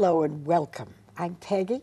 Hello and welcome. I'm Peggy.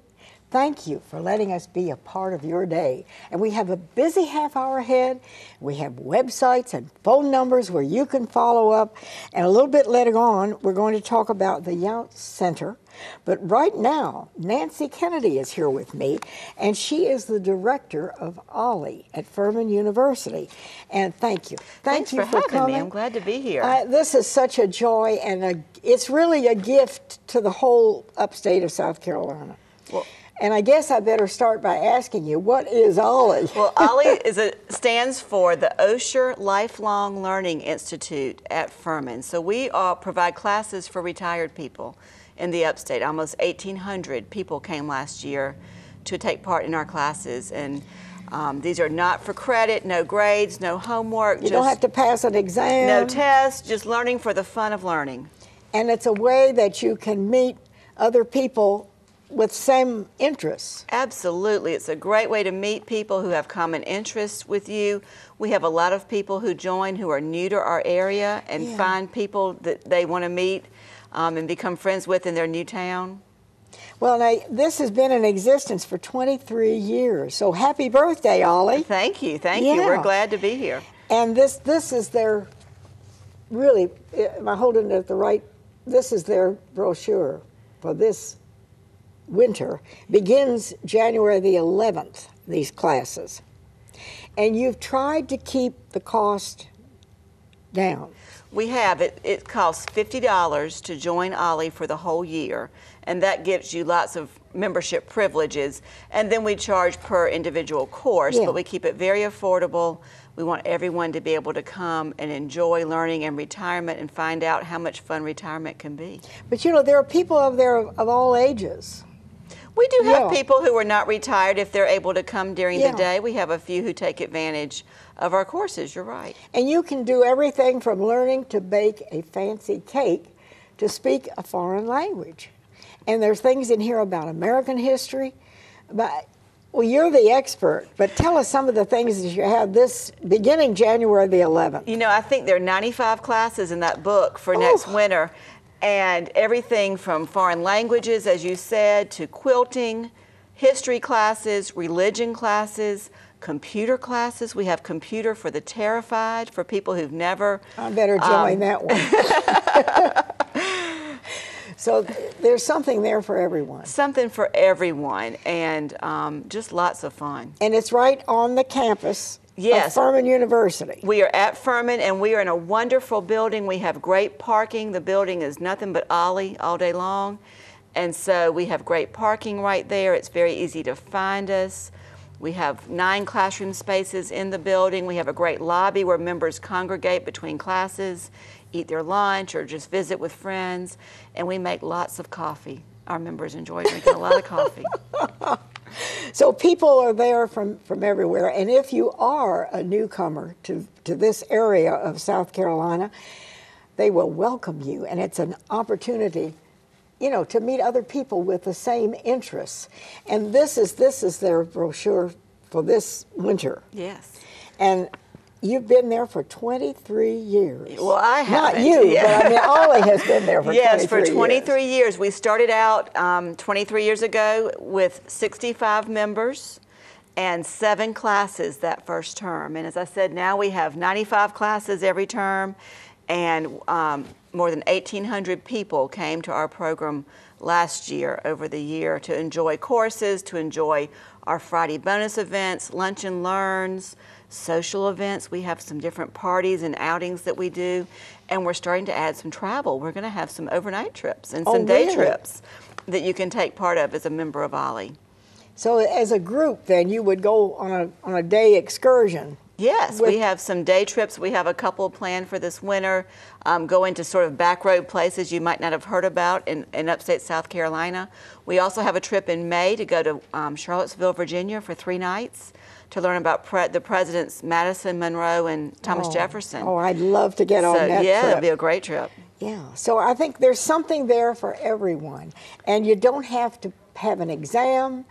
Thank you for letting us be a part of your day. And we have a busy half hour ahead. We have websites and phone numbers where you can follow up. And a little bit later on, we're going to talk about the Yount Center. But right now, Nancy Kennedy is here with me, and she is the director of OLLI at Furman University. And thank you. Thank Thanks you for, for having coming. me. I'm glad to be here. Uh, this is such a joy, and a, it's really a gift to the whole upstate of South Carolina. Well, and I guess I better start by asking you, what is OLLI? Well, OLLI is a, stands for the Osher Lifelong Learning Institute at Furman. So we all provide classes for retired people in the upstate. Almost 1,800 people came last year to take part in our classes. And um, these are not for credit, no grades, no homework. You don't have to pass an exam. No tests, just learning for the fun of learning. And it's a way that you can meet other people with same interests. Absolutely. It's a great way to meet people who have common interests with you. We have a lot of people who join who are new to our area and yeah. find people that they want to meet um, and become friends with in their new town. Well, now, this has been in existence for 23 years. So happy birthday, OLLI. Thank you. Thank yeah. you. We're glad to be here. And this this is their really am I holding it at the right this is their brochure for this winter begins January the 11th, these classes. And you've tried to keep the cost down. We have. It, it costs $50 to join OLLI for the whole year, and that gives you lots of membership privileges. And then we charge per individual course, yeah. but we keep it very affordable. We want everyone to be able to come and enjoy learning and retirement and find out how much fun retirement can be. But you know, there are people out there of, of all ages. We do have yeah. people who are not retired if they're able to come during yeah. the day. We have a few who take advantage of our courses, you're right. And you can do everything from learning to bake a fancy cake to speak a foreign language. And there's things in here about American history. But well, you're the expert, but tell us some of the things that you have this beginning January the 11th. You know, I think there are 95 classes in that book for oh. next winter and everything from foreign languages, as you said, to quilting, history classes, religion classes, computer classes. We have computer for the terrified, for people who've never. I better join um, that one. so there's something there for everyone. Something for everyone, and um, just lots of fun. And it's right on the campus Yes. Furman University. We are at Furman and we are in a wonderful building. We have great parking. The building is nothing but OLLI all day long. And so we have great parking right there. It's very easy to find us. We have nine classroom spaces in the building. We have a great lobby where members congregate between classes, eat their lunch, or just visit with friends. And we make lots of coffee. Our members enjoy drinking a lot of coffee. so people are there from, from everywhere. And if you are a newcomer to, to this area of South Carolina, they will welcome you. And it's an opportunity, you know, to meet other people with the same interests. And this is this is their brochure for this winter. Yes. And You've been there for 23 years. Well, I have Not you, yeah. but I mean, OLLI has been there for yes, 23 for 23 years. years. We started out um, 23 years ago with 65 members and seven classes that first term. And as I said, now we have 95 classes every term, and um, more than 1,800 people came to our program last year over the year to enjoy courses, to enjoy our Friday bonus events, lunch and learns, social events. We have some different parties and outings that we do, and we're starting to add some travel. We're going to have some overnight trips and oh, some oh, day trips that you can take part of as a member of OLLI. So, as a group, then you would go on a on a day excursion. Yes, we have some day trips. We have a couple planned for this winter, um, going to sort of back road places you might not have heard about in, in upstate South Carolina. We also have a trip in May to go to um, Charlottesville, Virginia for three nights to learn about pre- the presidents Madison, Monroe, and Thomas oh, Jefferson. Oh, I'd love to get so, on that yeah, trip. it'd be a great trip. Yeah, so I think there's something there for everyone, and you don't have to have an exam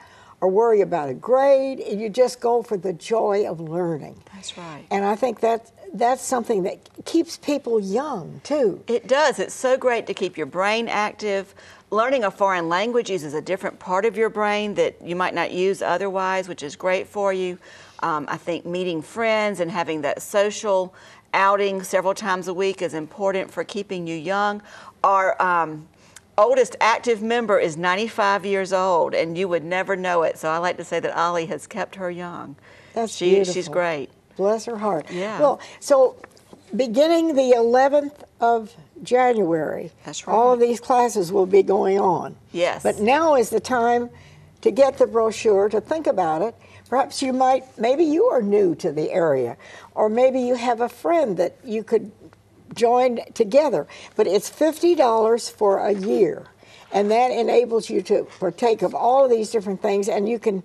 or worry about a grade. And you just go for the joy of learning. That's right. And I think that that's something that keeps people young too. It does. It's so great to keep your brain active. Learning a foreign language uses a different part of your brain that you might not use otherwise, which is great for you. Um, I think meeting friends and having that social outing several times a week is important for keeping you young. Our um, oldest active member is 95 years old, and you would never know it. So I like to say that OLLI has kept her young. That's she, beautiful. She's great. Bless her heart. Yeah. Well, so beginning the 11th of January, That's all right. of these classes will be going on. Yes. But now is the time to get the brochure, to think about it. Perhaps you might, maybe you are new to the area, or maybe you have a friend that you could join together. But it's $50 for a year, and that enables you to partake of all of these different things, and you can,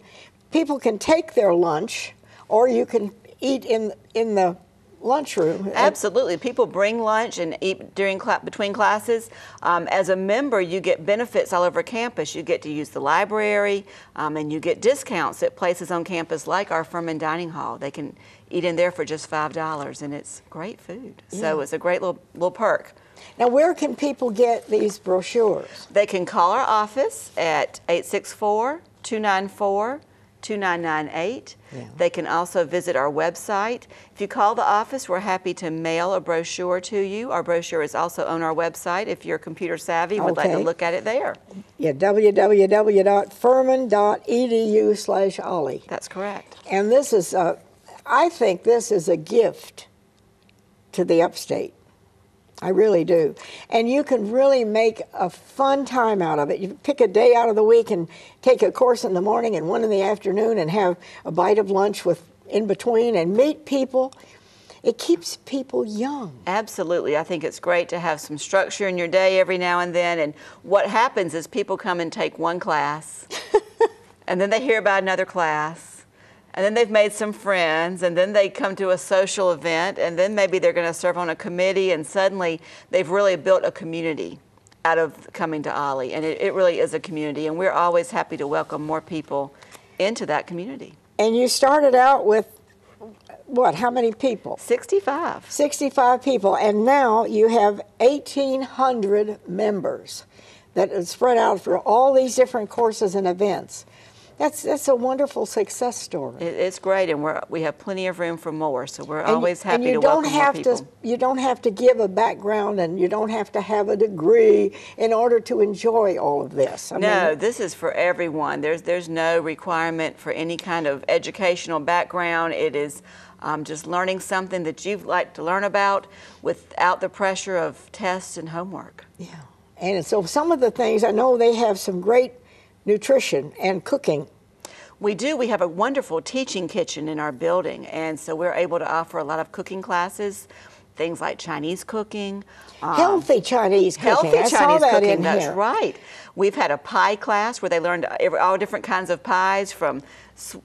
people can take their lunch, or you can eat in, in the lunchroom. Absolutely. People bring lunch and eat during cla- between classes. Um, as a member, you get benefits all over campus. You get to use the library, um, and you get discounts at places on campus like our Furman Dining Hall. They can eat in there for just five dollars, and it's great food. So it's a great little little perk. Now, where can people get these brochures? They can call our office at 864 294 2998. Yeah. They can also visit our website. If you call the office, we're happy to mail a brochure to you. Our brochure is also on our website if you're computer savvy would like to look at it there. Yeah, www.furman.edu slash OLLI. That's correct. And this is, a, I think this is a gift to the upstate. I really do. And you can really make a fun time out of it. You pick a day out of the week and take a course in the morning and one in the afternoon and have a bite of lunch with in between and meet people. It keeps people young. Absolutely. I think it's great to have some structure in your day every now and then. And what happens is people come and take one class, and then they hear about another class, and then they've made some friends, and then they come to a social event, and then maybe they're going to serve on a committee, and suddenly they've really built a community out of coming to OLLI. And it, it really is a community, and we're always happy to welcome more people into that community. And you started out with what? How many people? 65. 65 people, and now you have 1,800 members that are spread out for all these different courses and events. That's, that's a wonderful success story. It, it's great, and we're, we have plenty of room for more, so we're And you- always happy and you to don't welcome have more people. To, you don't have to give a background and you don't have to have a degree in order to enjoy all of this. I No, mean, this is for everyone. There's there's no requirement for any kind of educational background. It is um, just learning something that you'd like to learn about without the pressure of tests and homework. yeah. And so some of the things, I know they have some great nutrition and cooking. We do. We have a wonderful teaching kitchen in our building, and so we're able to offer a lot of cooking classes, things like Chinese cooking. um, Healthy Chinese cooking. Healthy Chinese that cooking. in that's here. right. We've had a pie class where they learned all different kinds of pies, from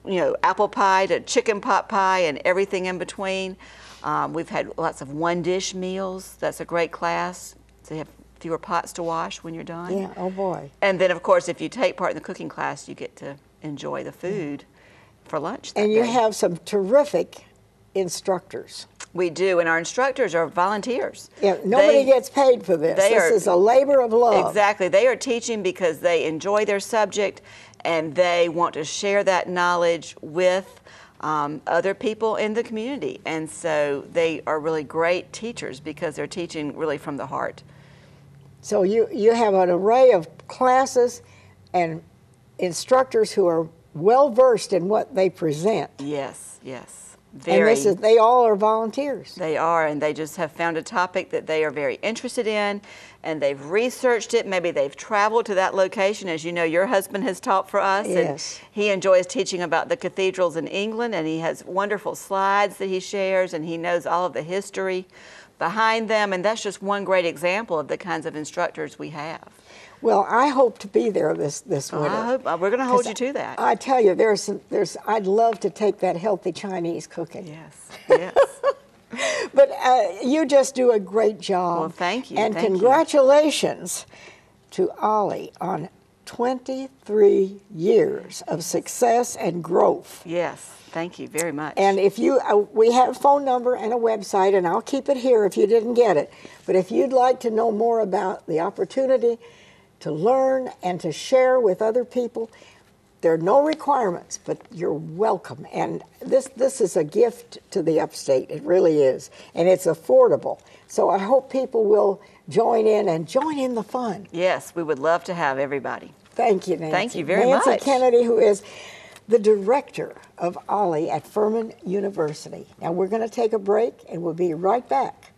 you know apple pie to chicken pot pie and everything in between. Um, we've had lots of one dish meals. That's a great class. So you have fewer pots to wash when you're done. Yeah, oh boy. And then of course, if you take part in the cooking class, you get to enjoy the food for lunch. that And you day. have some terrific instructors. we do, and our instructors are volunteers. Yeah, nobody They- gets paid for this. This are- is a labor of love. Exactly. They are teaching because they enjoy their subject and they want to share that knowledge with um, other people in the community. And so they are really great teachers because they're teaching really from the heart. So you, you have an array of classes and instructors who are well versed in what they present. Yes, yes. And this is, they all are volunteers. They are, and they just have found a topic that they are very interested in, and they've researched it. Maybe they've traveled to that location, as you know, your husband has taught for us. Yes. And he enjoys teaching about the cathedrals in England, and he has wonderful slides that he shares, and he knows all of the history behind them. And that's just one great example of the kinds of instructors we have. Well, I hope to be there this, this winter. I hope, uh, we're going to hold you to that. I tell you, there's, some- there's, I'd love to take that healthy Chinese cooking. yes, yes. But uh, you just do a great job. Well, thank you, And thank you. congratulations to OLLI on 23 years of success and growth. yes, thank you very much. And if you, uh, we have a phone number and a website, and I'll keep it here if you didn't get it. But if you'd like to know more about the opportunity to learn and to share with other people. There are no requirements, but you're welcome. And this, this is a gift to the upstate. It really is. And it's affordable. So I hope people will join in and join in the fun. Yes, we would love to have everybody. Thank you, Nancy. Thank you very Nancy much. Kennedy, who is the director of OLLI at Furman University. Now we're going to take a break and we'll be right back.